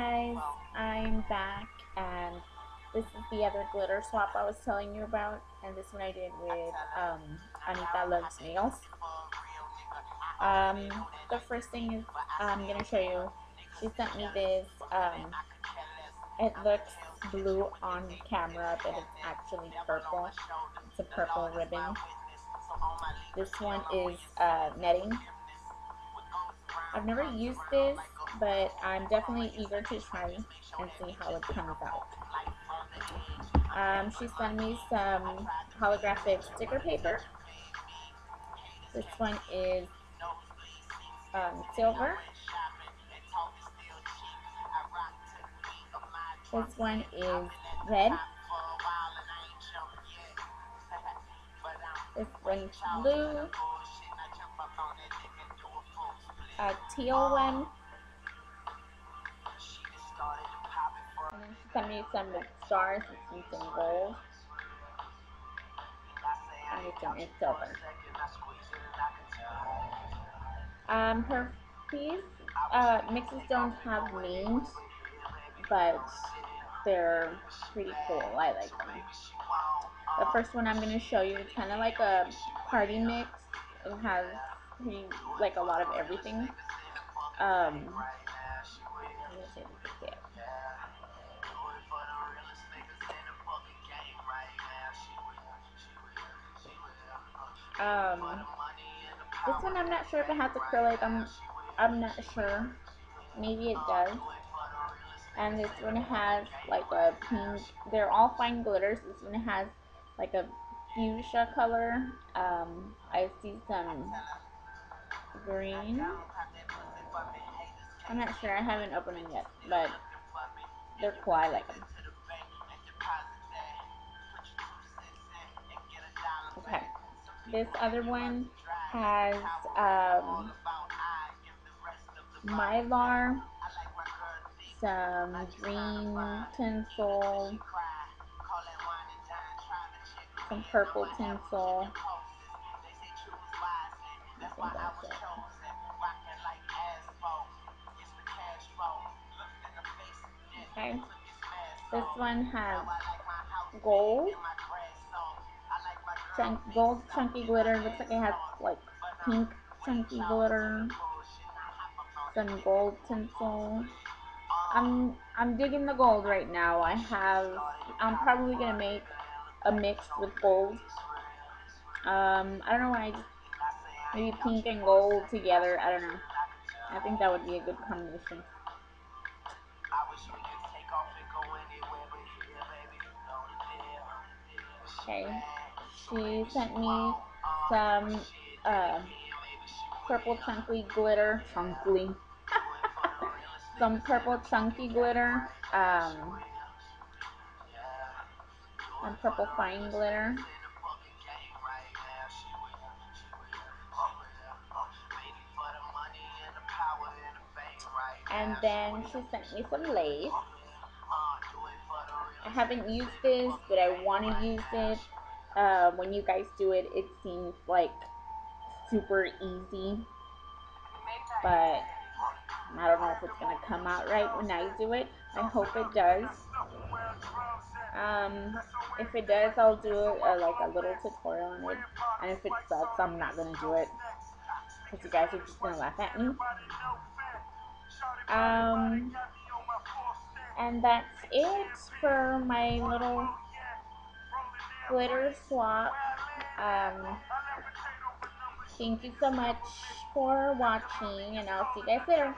guys, I'm back and this is the other glitter swap I was telling you about and this one I did with um, Anita Loves Nails. Um, the first thing is I'm going to show you, she sent me this, um, it looks blue on camera but it's actually purple, it's a purple ribbon. This one is uh, netting. I've never used this but I'm definitely eager to try and see how it comes out. Um, she sent me some holographic sticker paper. This one is um, silver. This one is red. This one's blue. A teal one. And then she sent me some stars and some gold. And some silver. Um, her piece, uh, mixes don't have names, but they're pretty cool. I like them. The first one I'm going to show you is kind of like a party mix. It has pretty, like a lot of everything. Um, Um, this one I'm not sure if it has acrylic. I'm I'm not sure. Maybe it does. And this one has like a pink. They're all fine glitters. This one has like a fuchsia color. Um, I see some green. I'm not sure. I haven't opened them yet, but they're cool. I like them. This other one has um, mylar, some green tinsel, some purple tinsel. Okay. This one has gold chunk, gold chunky glitter. Looks like it has like pink chunky glitter. Some gold tinsel. I'm I'm digging the gold right now. I have I'm probably gonna make a mix with gold. Um, I don't know why. Maybe pink and gold together. I don't know. I think that would be a good combination. Okay she sent me some uh, purple chunky glitter, chunky, some purple chunky glitter, um, and purple fine glitter. And then she sent me some lace. I haven't used this, but I want to use it uh, when you guys do it, it seems like super easy. But I don't know if it's going to come out right when I do it. I hope it does. Um, if it does, I'll do a, like a little tutorial on it. And if it sucks, I'm not going to do it. Because you guys are just going to laugh at me. Um, and that's it for my little glitter swap. Um, thank you so much for watching, and I'll see you guys later.